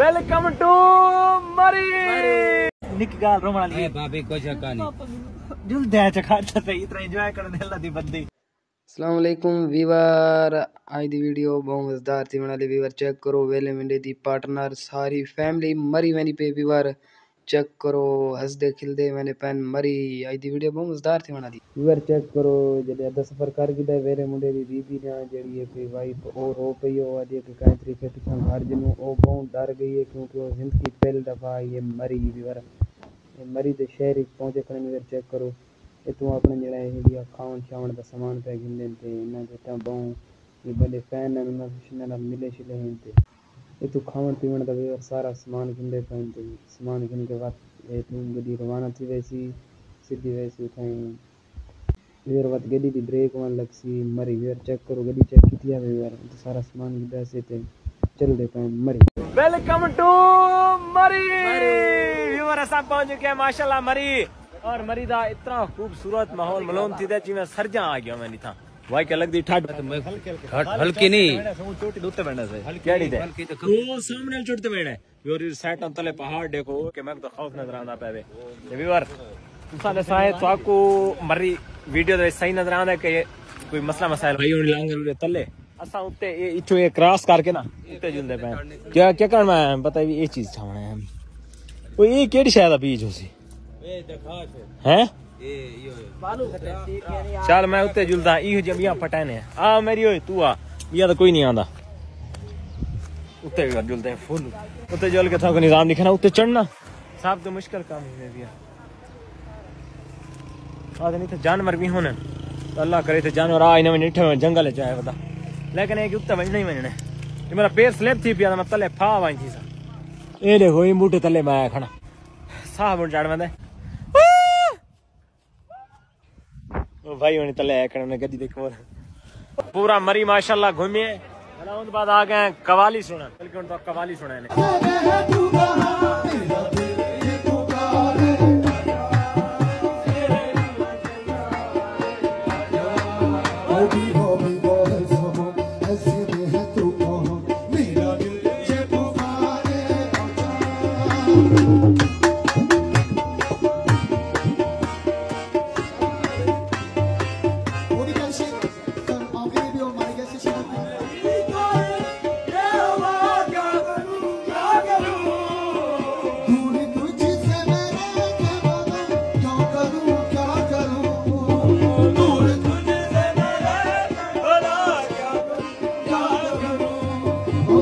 Welcome to مری نک گال Roman والی بابی کوئی شکا نہیں جل دے چکھا تے اتنا انجوائے کرنے اللہ دی بندی السلام علیکم ویور آج دی ویڈیو بہت مزدار تھی بنا لی ویور چیک کرو ویلے منڈے دی پارٹنر ساری چیک کرو ہس دے کھل دے میں نے پین مری آج دی ویڈیو بہت مزدار تھی بنا دی ویور چیک کرو جلے ادھا سفر کر گئی دے ویلے منڈے دی بی بی نے جڑی ہے پہ وائف او رو پئی ہو آدھی کہ کہیں طریقے پیچھا گھر جنوں او بہت ڈر گئی ہے کیونکہ وہ زندگی پہل دفعہ یہ مری ویور یہ مری دے شہر ہی پہنچے کھڑے ویور چیک کرو اتوں اپنے جڑا ہے ہیڈیا کھاون شاون دا سامان پہ گھندے تے انہاں دے تا بہوں یہ بلے فین نال انہاں شنے ملے شلے ہیں تے اتوں کھاون پیون دا ویور سارا سامان گھندے پے تے سامان گھن کے بعد اتوں گڈی روانہ تھی ویسی، سیدھی ویسی اتھائیں ویور وقت گڈی دی بریک ون لگ سی مری۔ ویور چیک کرو، گڈی چیک کیتی ہے ویور؟ تے سارا سامان گڈا سی تے چل دے پے Murree. Welcome to Murree viewer اساں پہنچ چکے ہیں، ماشاءاللہ، مری۔ اور مری دا اتنا خوبصورت ماحول ملون تھی دے جی میں سرجاں آ گیا میں نہیں وائی کہ لگ دی ٹھاٹ ہلکی نہیں چوٹی دوتے بڑھنے سے کیڑی دے وہ سامنے چوٹتے بیٹھے ویور سیٹ ان تلے پہاڑ دیکھو کہ میں تو خوف نظر آندا پے وے ویور تساں نے سائے تو کو مری ویڈیو دے صحیح نظر آندا کہ کوئی مسئلہ مسائل بھائی ان لانگ تلے اساں اتے اٹھو یہ کراس کر کے نا اتے جندے پے کیا کیا کرنا ہے بتا یہ چیز چھاونا ہے وہ یہ کیڑی شاید بیج ہو سی ہیں چل میں اتنے جلدا یہ جمیا پٹانے آ میری ہوئی تو آ یہ تو کوئی نہیں آندا۔ اتنے جلتے ہیں فل۔ اتنے جل کے تھا کو نظام دکھنا اتنے چڑھنا۔ سب تو مشکل کام ہے بھی آدھے نہیں تھے جانور بھی ہونے۔ تو اللہ کرے تھے جانور آئے نہ نٹھے میں جنگل چاہے بتا لیکن ایک اتنے بجنے ہی بجنے یہ میرا پیر سلیپ تھی پیا میں تلے پھا وائیں تھی سا۔ یہ دیکھو یہ بوٹے تلے میں آیا کھڑا۔ ساہ بوٹ چڑھ میں بھائی ہونی تلے کھڑا میں گدی دیکھو پورا مری ماشاءاللہ گھومیے اس بعد آ گئے قوالی سنا بلکہ ان تو قوالی سنا ہے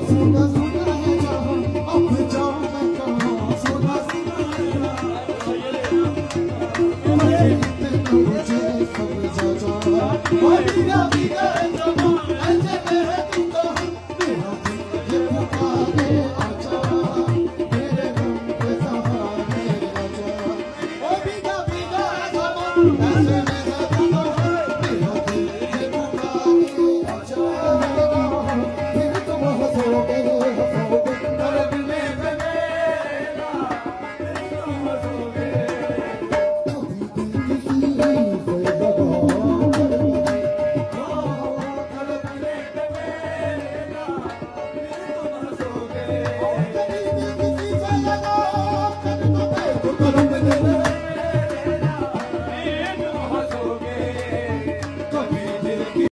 سونا سونا